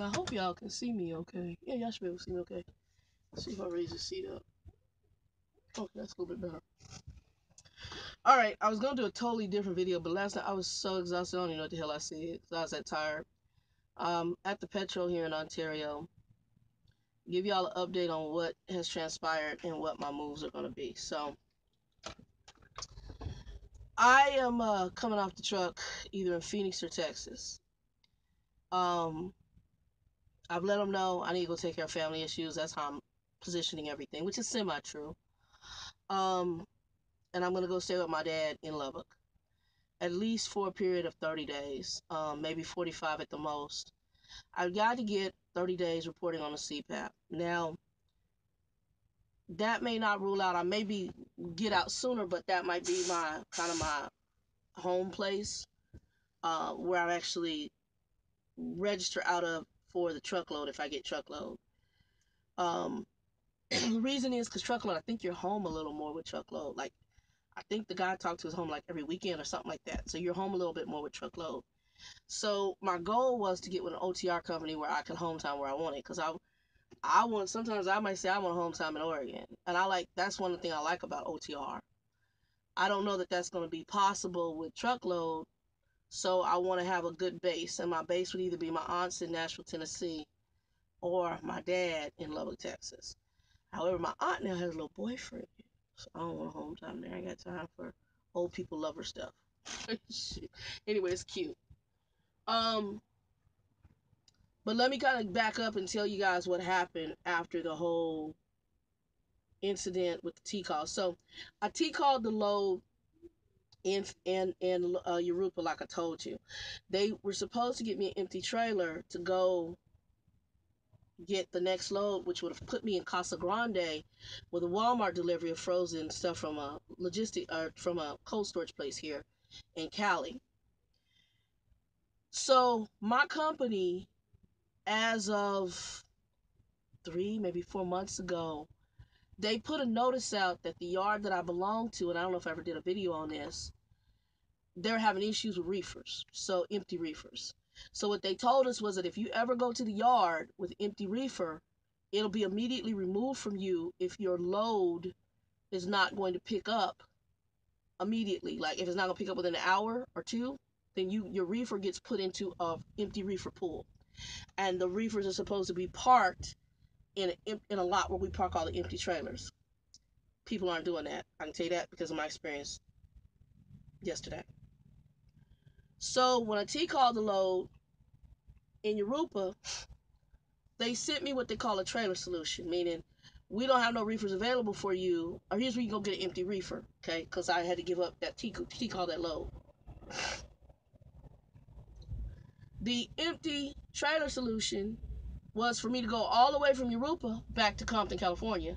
I hope y'all can see me okay. Yeah, y'all should be able to see me okay. Let's see if I raise the seat up. Okay, that's a little bit better. All right, I was gonna do a totally different video, but last night I was so exhausted. I don't even know what the hell I said. I was that tired. Um, at the Petro here in Ontario, give y'all an update on what has transpired and what my moves are gonna be. So, I am uh, coming off the truck either in Phoenix or Texas. Um, I've let them know I need to go take care of family issues. That's how I'm positioning everything, which is semi true. Um, and I'm gonna go stay with my dad in Lubbock, at least for a period of 30 days, um, maybe 45 at the most. I've got to get 30 days reporting on the CPAP. Now, that may not rule out I maybe get out sooner, but that might be my kind of my home place uh, where I'm actually register out of for the truckload if I get truckload. Um, the reason is because truckload, I think you're home a little more with truckload. Like, I think the guy talked to is home like every weekend or something like that. So you're home a little bit more with truckload. So my goal was to get with an OTR company where I can home time where I want it. Because I, I want, sometimes I might say I want home time in Oregon. And I like, that's one of the thing I like about OTR. I don't know that that's going to be possible with truckload so I want to have a good base, and my base would either be my aunts in Nashville, Tennessee, or my dad in Lubbock, Texas. However, my aunt now has a little boyfriend, so I don't want a home time there. I got time for old people lover stuff. anyway, it's cute. Um, but let me kind of back up and tell you guys what happened after the whole incident with the T call. So I T called the load in in in uh, Jurupa, like I told you. They were supposed to get me an empty trailer to go get the next load, which would have put me in Casa Grande with a Walmart delivery of frozen stuff from a logistic or uh, from a cold storage place here in Cali. So my company, as of three, maybe four months ago, they put a notice out that the yard that I belong to, and I don't know if I ever did a video on this, they're having issues with reefers, so empty reefers. So what they told us was that if you ever go to the yard with empty reefer, it'll be immediately removed from you if your load is not going to pick up immediately. Like if it's not gonna pick up within an hour or two, then you your reefer gets put into a empty reefer pool, and the reefers are supposed to be parked in a, in a lot where we park all the empty trailers. People aren't doing that. I can tell you that because of my experience yesterday. So when a T called the load in Jurupa, they sent me what they call a trailer solution, meaning we don't have no reefers available for you, or here's where you go get an empty reefer, okay? Because I had to give up that T, T call that load. The empty trailer solution was for me to go all the way from Jurupa back to Compton, California,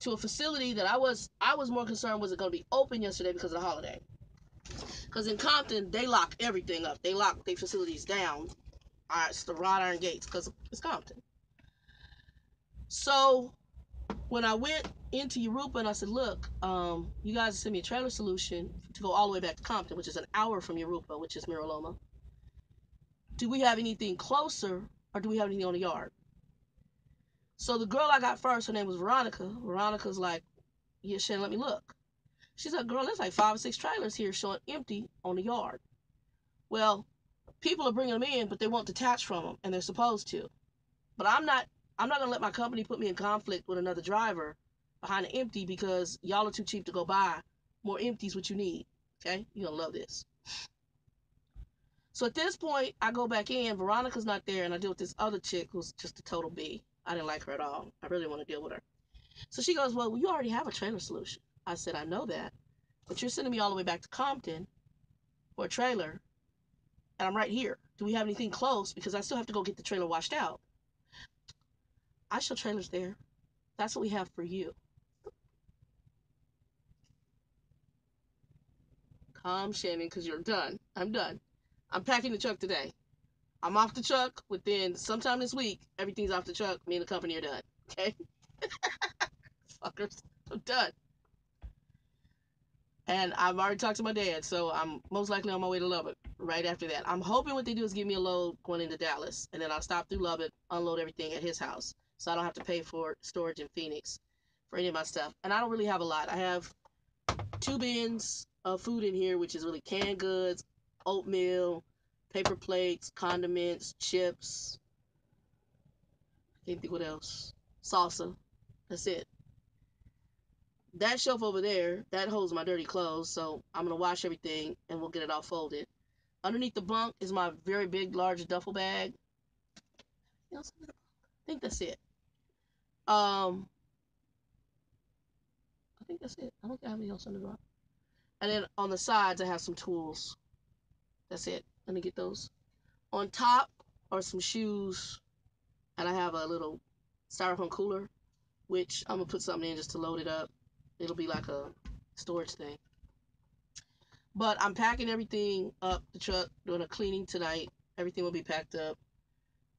to a facility that I was I was more concerned was it going to be open yesterday because of the holiday. Because in Compton, they lock everything up. They lock their facilities down. All right, it's the wrought iron gates because it's Compton. So when I went into Jurupa and I said, look, um, you guys sent me a trailer solution to go all the way back to Compton, which is an hour from Jurupa, which is Mira Loma. Do we have anything closer or do we have anything on the yard? So the girl I got first, her name was Veronica. Veronica's like, yeah, Shannon, let me look. She said, girl, there's like five or six trailers here showing empty on the yard. Well, people are bringing them in, but they won't detach from them, and they're supposed to. But I'm not. I'm not gonna let my company put me in conflict with another driver behind an empty because y'all are too cheap to go buy more empties. What you need, okay? You're gonna love this. So at this point, I go back in. Veronica's not there, and I deal with this other chick who's just a total B. I didn't like her at all. I really want to deal with her. So she goes, Well, you already have a trailer solution. I said, I know that. But you're sending me all the way back to Compton for a trailer, and I'm right here. Do we have anything close? Because I still have to go get the trailer washed out. I show trailers there. That's what we have for you. Calm, Shannon, because you're done. I'm done. I'm packing the truck today. I'm off the truck within sometime this week. Everything's off the truck. Me and the company are done. Okay? Fuckers. I'm done. And I've already talked to my dad, so I'm most likely on my way to Lubbock. right after that. I'm hoping what they do is give me a load going into Dallas, and then I'll stop through Lubbock, unload everything at his house, so I don't have to pay for storage in Phoenix for any of my stuff. And I don't really have a lot. I have two bins of food in here, which is really canned goods, oatmeal, paper plates, condiments, chips. I can't think what else. Salsa. That's it. That shelf over there, that holds my dirty clothes, so I'm gonna wash everything and we'll get it all folded. Underneath the bunk is my very big, large duffel bag. I think that's it. Um, I think that's it. I don't have anything else under the bunk. And then on the sides, I have some tools. That's it. Let me get those. On top are some shoes, and I have a little styrofoam cooler, which I'm gonna put something in just to load it up. It'll be like a storage thing. But I'm packing everything up the truck, doing a cleaning tonight. Everything will be packed up.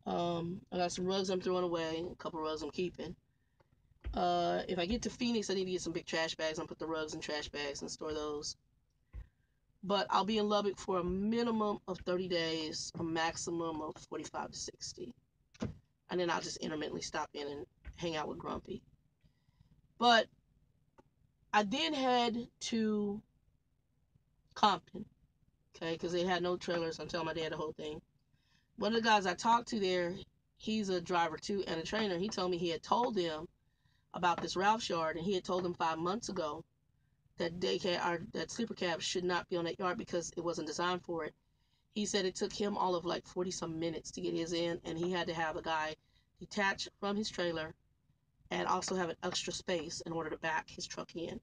Um, I got some rugs I'm throwing away, a couple rugs I'm keeping. Uh, if I get to Phoenix, I need to get some big trash bags and put the rugs in trash bags and store those. But I'll be in Lubbock for a minimum of 30 days, a maximum of 45 to 60. And then I'll just intermittently stop in and hang out with Grumpy. But I then head to Compton, okay, because they had no trailers. I'm telling my dad the whole thing. One of the guys I talked to there, he's a driver too and a trainer. He told me he had told them about this Ralph's yard, and he had told them five months ago that daycare or that sleeper cab should not be on that yard because it wasn't designed for it. He said it took him all of like 40 some minutes to get his in, and he had to have a guy detach from his trailer and also have an extra space in order to back his truck in.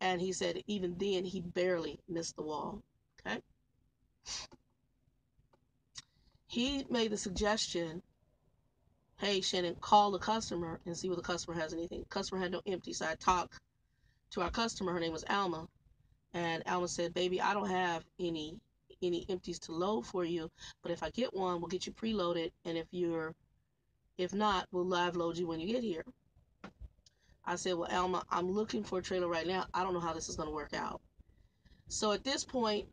And he said even then he barely missed the wall. Okay. He made the suggestion hey Shannon, call the customer and see whether the customer has anything. The customer had no empty, so I talked to our customer. Her name was Alma, and Alma said, "Baby, I don't have any any empties to load for you, but if I get one, we'll get you preloaded, and if you're if not, we'll live load you when you get here." I said, "Well, Alma, I'm looking for a trailer right now. I don't know how this is going to work out." So at this point,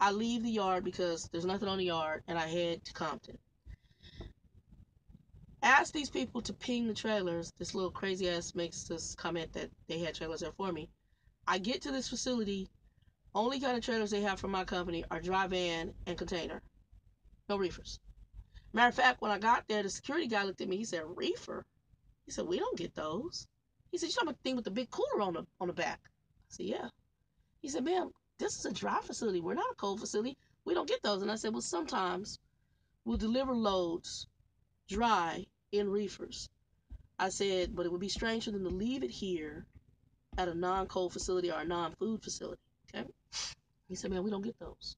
I leave the yard because there's nothing on the yard, and I head to Compton Ask these people to ping the trailers. This little crazy ass makes this comment that they had trailers there for me. I get to this facility, only kind of trailers they have from my company are dry van and container. No reefers. Matter of fact, when I got there, the security guy looked at me. He said, "Reefer." He said, "We don't get those." He said, "You talking about the thing with the big cooler on the on the back?" I said, "Yeah." He said, "Ma'am, this is a dry facility. We're not a cold facility. We don't get those." And I said, "Well, sometimes we'll deliver loads dry in reefers. I said, but it would be strange for them to leave it here at a non-cold facility or a non-food facility. Okay. He said, man, we don't get those.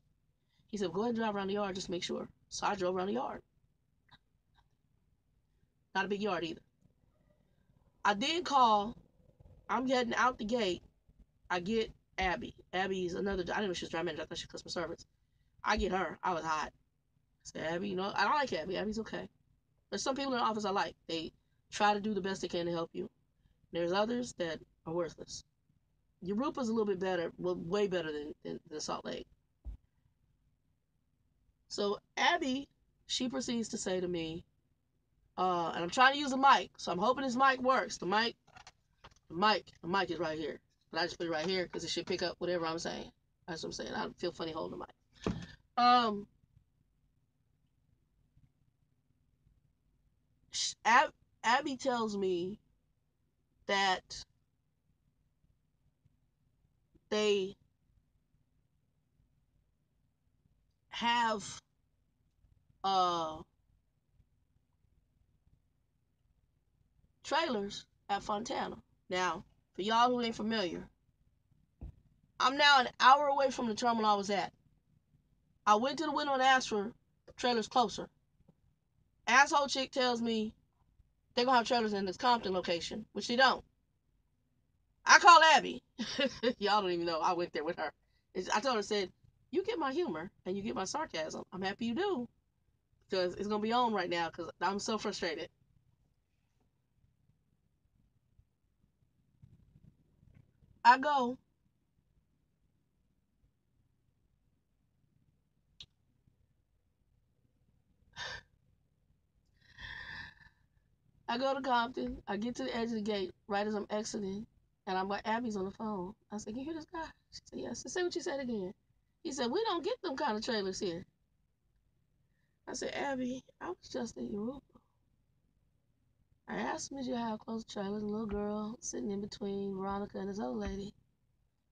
He said, go ahead and drive around the yard just to make sure. So I drove around the yard. Not a big yard either. I did call. I'm getting out the gate. I get Abby. Abby's another. I didn't know she was driving manager. I thought she was customer service. I get her. I was hot. I said, Abby, you know, I don't like Abby. Abby's okay. There's some people in the office I like. They try to do the best they can to help you. There's others that are worthless. Jurupa's a little bit better, well, way better than, than, than Salt Lake. So Abby, she proceeds to say to me, uh, and I'm trying to use a mic, so I'm hoping this mic works. The mic, the mic, the mic is right here. But I just put it right here because it should pick up whatever I'm saying. That's what I'm saying. I don't feel funny holding the mic. Um, Ab- Abby tells me that they have uh trailers at Fontana. Now, for y'all who ain't familiar, I'm now an hour away from the terminal I was at. I went to the window and asked for trailers closer. Asshole chick tells me they're gonna have trailers in this Compton location, which they don't. I called Abby. Y'all don't even know. I went there with her. I told her, said, you get my humor and you get my sarcasm. I'm happy you do. Because it's gonna be on right now because I'm so frustrated. I go. I go to Compton. I get to the edge of the gate right as I'm exiting, and I'm like, Abby's on the phone. I said, Can you hear this guy? She said, Yes. I Say what you said again. He said, We don't get them kind of trailers here. I said, Abby, I was just in your room. I asked him, how close trailers? A little girl sitting in between Veronica and this other lady.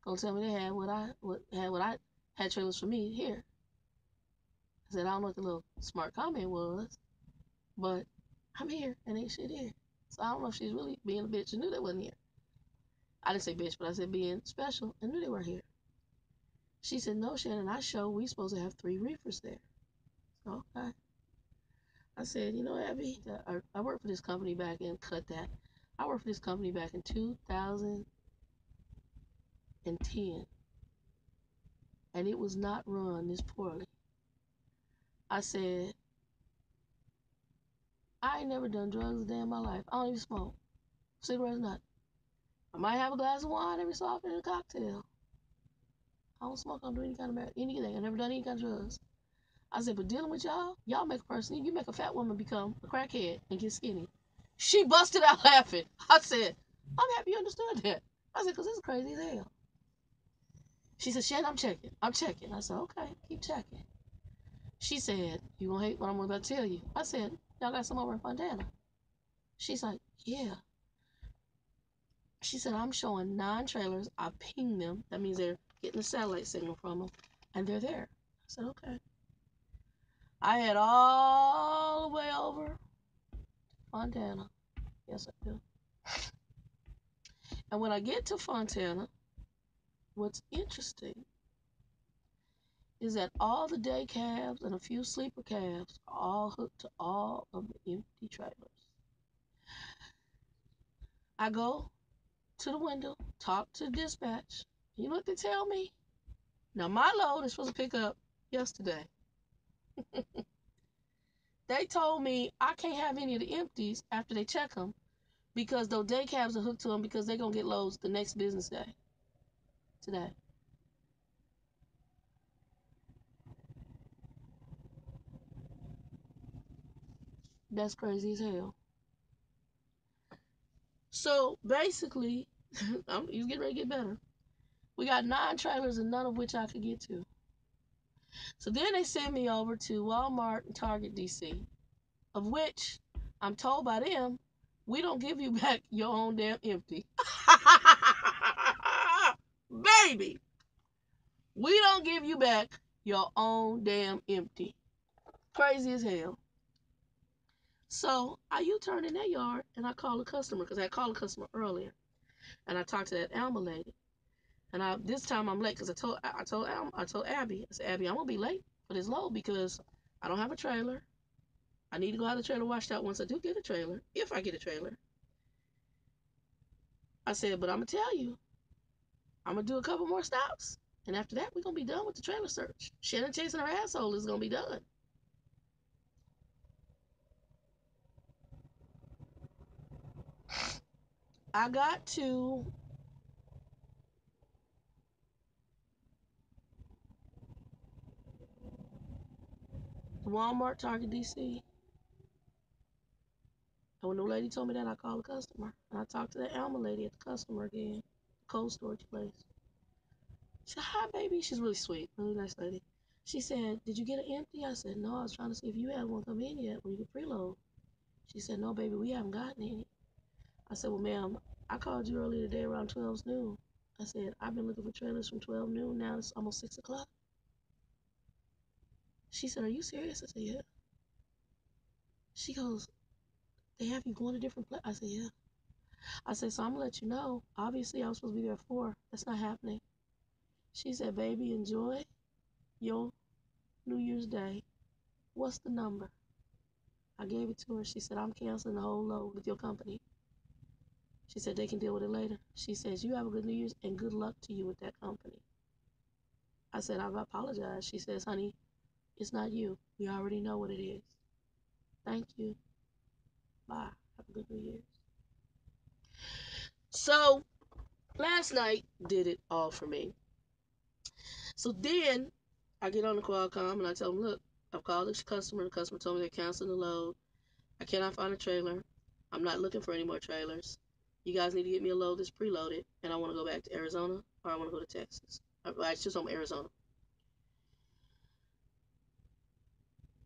Gonna tell me they had what I what had what I had trailers for me here. I said, I don't know what the little smart comment was, but I'm here and ain't shit here. So I don't know if she's really being a bitch and knew they wasn't here. I didn't say bitch, but I said being special and knew they were here. She said, No, Shannon, I show we supposed to have three reefers there. So, okay. I said, you know, Abby, I, I worked for this company back in, cut that. I worked for this company back in 2010. And it was not run this poorly. I said, I ain't never done drugs a day in my life. I don't even smoke. Cigarettes, not. I might have a glass of wine every so often in a cocktail. I don't smoke. I don't do any kind of anything. I never done any kind of drugs. I said, but dealing with y'all, y'all make a person, you make a fat woman become a crackhead and get skinny. She busted out laughing. I said, I'm happy you understood that. I said, because is crazy as hell. She said, Shannon, I'm checking. I'm checking. I said, okay, keep checking. She said, you gonna hate what I'm about to tell you. I said, y'all got some over in Fontana. She's like, yeah. She said, I'm showing nine trailers. I ping them. That means they're getting a satellite signal from them. And they're there. I said, okay. I head all the way over Fontana. Yes, I do. And when I get to Fontana, what's interesting is that all the day cabs and a few sleeper cabs are all hooked to all of the empty trailers. I go to the window, talk to dispatch. You know what they tell me? Now, my load is supposed to pick up yesterday. they told me I can't have any of the empties after they check them because those day cabs are hooked to them because they're going to get loads the next business day. Today. That's crazy as hell. So basically, I'm, he's getting ready to get better. We got nine trailers and none of which I could get to. So then they send me over to Walmart and Target DC, of which I'm told by them, we don't give you back your own damn empty. Baby, we don't give you back your own damn empty. Crazy as hell. So I U-turn in that yard and I call a customer because I called a customer earlier, and I talked to that Alma lady. And I this time I'm late because I told I told I told Abby I said Abby I'm gonna be late for this load because I don't have a trailer. I need to go have the trailer washed out once I do get a trailer, if I get a trailer. I said, but I'm gonna tell you, I'm gonna do a couple more stops, and after that we're gonna be done with the trailer search. Shannon chasing her asshole is gonna be done. I got to Walmart, Target, DC. And when the lady told me that, I called the customer. And I talked to the Alma lady at the customer again, cold storage place. She said, Hi, baby. She's really sweet, really nice lady. She said, Did you get an empty? I said, No, I was trying to see if you had one come in yet when you could preload. She said, No, baby, we haven't gotten any. I said, Well, ma'am, I called you earlier today around 12 noon. I said, I've been looking for trailers from 12 noon. Now it's almost 6 o'clock. She said, Are you serious? I said, Yeah. She goes, They have you going to different places? I said, Yeah. I said, So I'm going to let you know. Obviously, I was supposed to be there at 4. That's not happening. She said, Baby, enjoy your New Year's Day. What's the number? I gave it to her. She said, I'm canceling the whole load with your company. She said, They can deal with it later. She says, You have a good New Year's and good luck to you with that company. I said, I've apologized. She says, Honey, it's not you. We already know what it is. Thank you. Bye. Have a good New Year's. So last night did it all for me. So then I get on the Qualcomm and I tell them, look, I've called this customer. The customer told me they're canceling the load. I cannot find a trailer. I'm not looking for any more trailers. You guys need to get me a load that's preloaded, and I want to go back to Arizona or I want to go to Texas. I, I just on Arizona.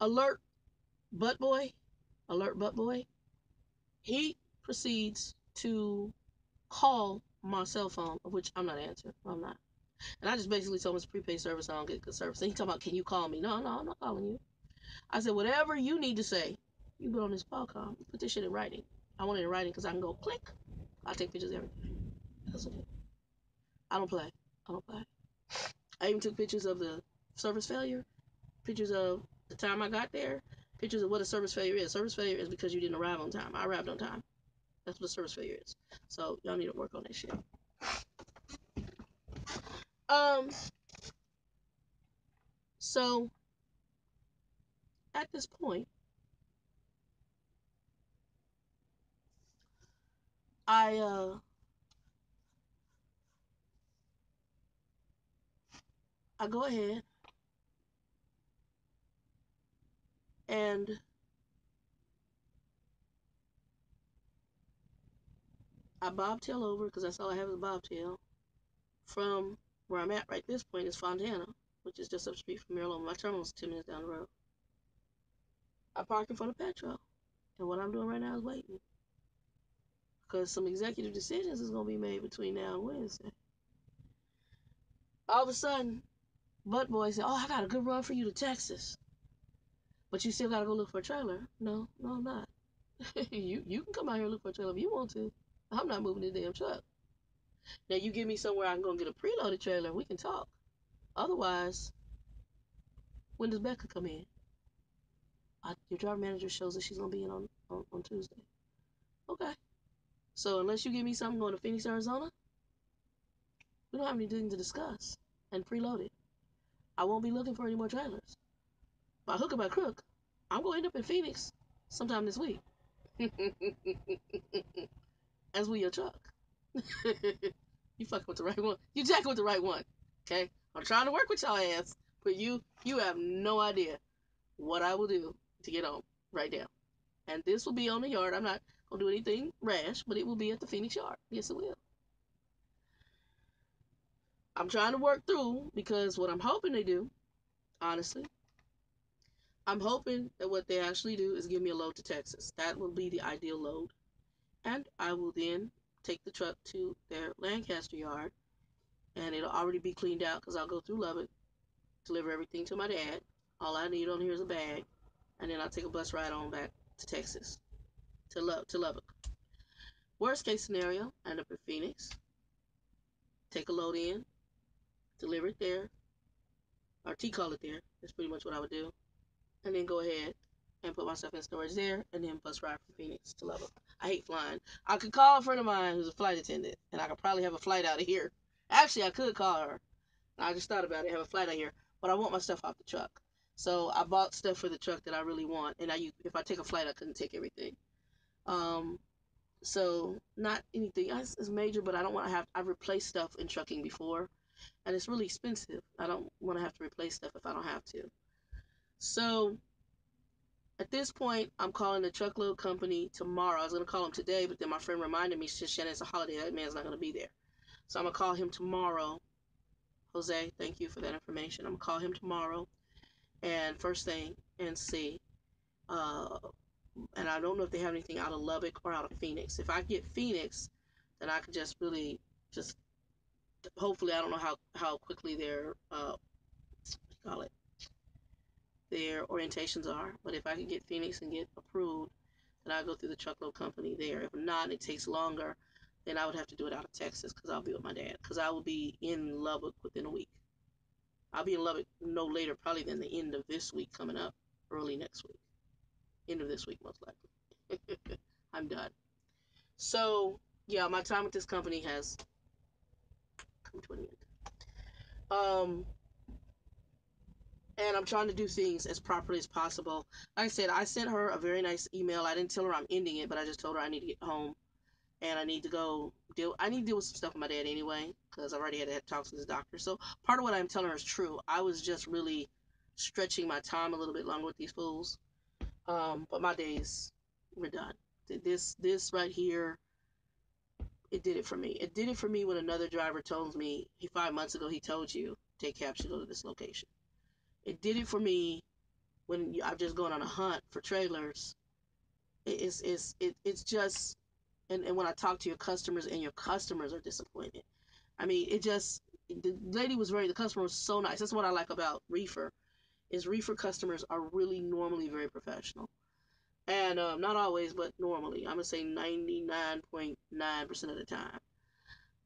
Alert, butt boy, alert, butt boy. He proceeds to call my cell phone, of which I'm not answering. I'm not. And I just basically told him it's prepaid service. I don't get good service. And he talking about, can you call me? No, no, I'm not calling you. I said, whatever you need to say, you go on this call. Put this shit in writing. I want it in writing because I can go click. I take pictures of everything. That's okay. I don't play. I don't play. I even took pictures of the service failure, pictures of the time I got there, pictures of what a service failure is. Service failure is because you didn't arrive on time. I arrived on time. That's what a service failure is. So y'all need to work on that shit. Um. So at this point, I uh I go ahead and I bobtail over because that's all I have is a bobtail from where I'm at right this point is Fontana, which is just up street from Maryland. My terminal's 10 minutes down the road. I park in front of Petro, and what I'm doing right now is waiting because some executive decisions is going to be made between now and Wednesday. All of a sudden, Butt Boy said, Oh, I got a good run for you to Texas. But you still got to go look for a trailer. No, no, I'm not. you, you can come out here and look for a trailer if you want to. I'm not moving the damn truck. Now you give me somewhere I can go get a preloaded trailer, we can talk. Otherwise, when does Becca come in? I, your driver manager shows that she's gonna be in on, on, on Tuesday. Okay. So unless you give me something going to Phoenix, Arizona, we don't have anything to discuss and preload it. I won't be looking for any more trailers. By hook or by crook, I'm gonna end up in Phoenix sometime this week. As will your truck. you fucking with the right one. You jacking with the right one. Okay? I'm trying to work with y'all ass, but you you have no idea what I will do to get on right now. And this will be on the yard. I'm not gonna do anything rash, but it will be at the Phoenix yard. Yes, it will. I'm trying to work through because what I'm hoping they do, honestly, I'm hoping that what they actually do is give me a load to Texas. That will be the ideal load. And I will then take the truck to their Lancaster yard and it'll already be cleaned out because I'll go through Lubbock, deliver everything to my dad. All I need on here is a bag, and then I'll take a bus ride on back to Texas, to to Lubbock. Worst case scenario, end up in Phoenix, take a load in, deliver it there, or T call it there. That's pretty much what I would do, and then go ahead and put myself in storage there, and then bus ride from Phoenix to Lubbock. I hate flying. I could call a friend of mine who's a flight attendant, and I could probably have a flight out of here. Actually, I could call her. I just thought about it, have a flight out here, but I want my stuff off the truck. So I bought stuff for the truck that I really want, and I if I take a flight, I couldn't take everything. Um, so not anything it's major, but I don't want to have. I've replaced stuff in trucking before, and it's really expensive. I don't want to have to replace stuff if I don't have to. So at this point, I'm calling the truckload company tomorrow. I was going to call him today, but then my friend reminded me, she said, it's a holiday. That man's not going to be there. So I'm going to call him tomorrow. Jose, thank you for that information. I'm going to call him tomorrow and first thing and see. Uh, and I don't know if they have anything out of Lubbock or out of Phoenix. If I get Phoenix, then I could just really just hopefully I don't know how how quickly their uh, call it their orientations are. But if I can get Phoenix and get approved, then I'll go through the truckload company there. If not, it takes longer, then I would have to do it out of Texas because I'll be with my dad. Because I will be in Lubbock within a week. I'll be in Lubbock no later, probably than the end of this week coming up, early next week. End of this week, most likely. I'm done. So, yeah, my time with this company has come to an end. Um, and I'm trying to do things as properly as possible. Like I said, I sent her a very nice email. I didn't tell her I'm ending it, but I just told her I need to get home and I need to go deal. I need to deal with some stuff with my dad anyway because I already had to talks with his doctor. So part of what I'm telling her is true. I was just really stretching my time a little bit longer with these fools. Um, but my days were done. this this right here it did it for me. It did it for me when another driver told me he five months ago he told you take cab to this location. It did it for me when I've just gone on a hunt for trailers. It's it's it, it's just and, and when I talk to your customers and your customers are disappointed. I mean, it just the lady was very the customer was so nice. That's what I like about Reefer, is Reefer customers are really normally very professional, and um, not always, but normally. I'm gonna say 99.9 percent of the time.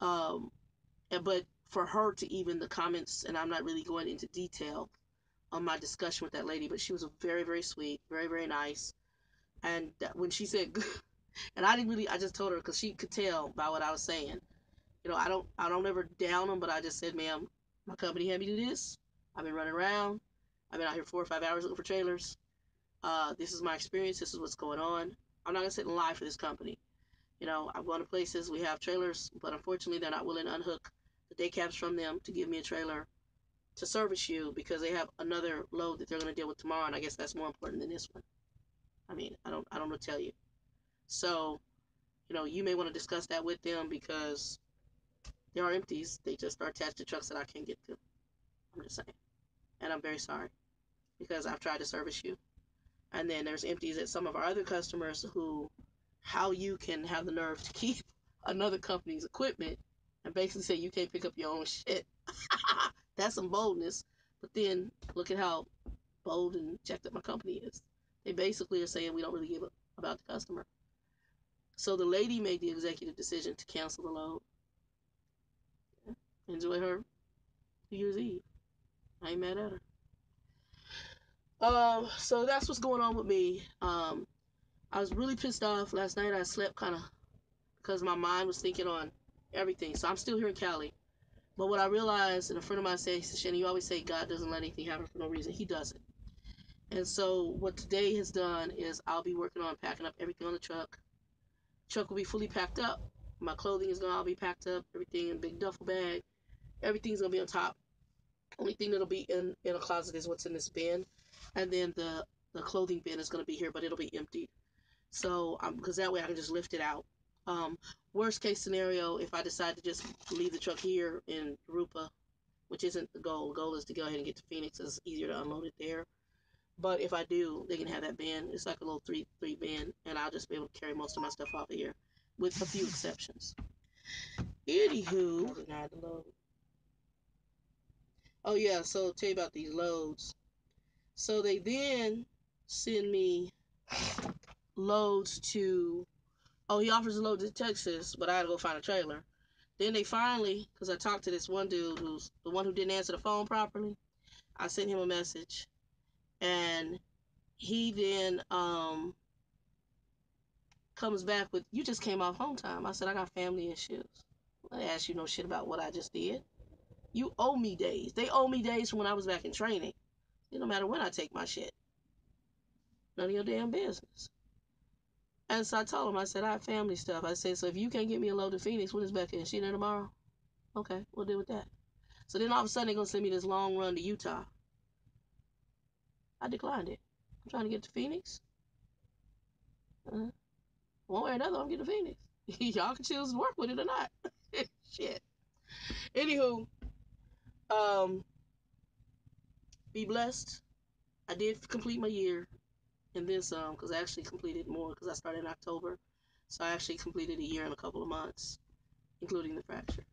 Um, and, but for her to even the comments, and I'm not really going into detail on my discussion with that lady, but she was very very sweet, very very nice, and when she said, and I didn't really, I just told her because she could tell by what I was saying you know, I don't I don't ever down them, but I just said, ma'am, my company had me do this. I've been running around. I've been out here four or five hours looking for trailers. Uh, this is my experience. This is what's going on. I'm not gonna sit and lie for this company. You know, I've gone to places we have trailers, but unfortunately, they're not willing to unhook the day cabs from them to give me a trailer to service you because they have another load that they're going to deal with tomorrow, and I guess that's more important than this one. I mean, I don't I don't know tell you. So, you know, you may want to discuss that with them because there are empties. They just are attached to trucks that I can't get to. I'm just saying. And I'm very sorry because I've tried to service you. And then there's empties at some of our other customers who, how you can have the nerve to keep another company's equipment and basically say you can't pick up your own shit. That's some boldness. But then look at how bold and checked up my company is. They basically are saying we don't really give a about the customer. So the lady made the executive decision to cancel the load enjoy her New Year's Eve. I ain't mad at her. Um, so that's what's going on with me. Um, I was really pissed off last night. I slept kind of because my mind was thinking on everything. So I'm still here in Cali. But what I realized, and a friend of mine said, he said, Shannon, you always say God doesn't let anything happen for no reason. He doesn't. And so what today has done is I'll be working on packing up everything on the truck. Truck will be fully packed up. My clothing is gonna all be packed up, everything in a big duffel bag. Everything's gonna be on top. Only thing that'll be in in a closet is what's in this bin, and then the the clothing bin is gonna be here, but it'll be emptied. So um, because that way I can just lift it out. Um, worst case scenario, if I decide to just leave the truck here in Rupa, which isn't the goal. The goal is to go ahead and get to Phoenix. It's easier to unload it there. But if I do, they can have that bin. It's like a little three three bin, and I'll just be able to carry most of my stuff off of here, with a few exceptions. Anywho. Oh yeah, so I'll tell you about these loads. So they then send me loads to oh he offers a load to Texas, but I had to go find a trailer. Then they finally, because I talked to this one dude who's the one who didn't answer the phone properly, I sent him a message, and he then um comes back with, "You just came off home time." I said, "I got family issues." I asked you no shit about what I just did. You owe me days. They owe me days from when I was back in training. It don't matter when I take my shit. None of your damn business. And so I told him, I said, I have family stuff. I said, so if you can't get me a load to Phoenix, when is Becca? Is she there tomorrow? Okay, we'll deal with that. So then all of a sudden they're going to send me this long run to Utah. I declined it. I'm trying to get to Phoenix. Uh, one way or another, I'm getting to Phoenix. Y'all can choose to work with it or not. Shit. Anywho, um, be blessed. I did complete my year and then some because I actually completed more because I started in October. So I actually completed a year in a couple of months, including the fracture.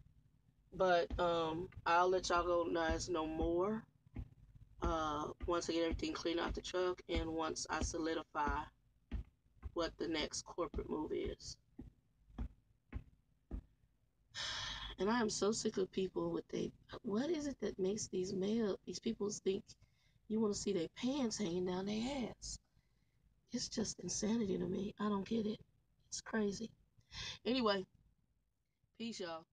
But um, I'll let y'all go guys know more uh, once I get everything clean out the truck and once I solidify what the next corporate move is. And I am so sick of people with they. What is it that makes these male these people think you want to see their pants hanging down their ass? It's just insanity to me. I don't get it. It's crazy. Anyway, peace, y'all.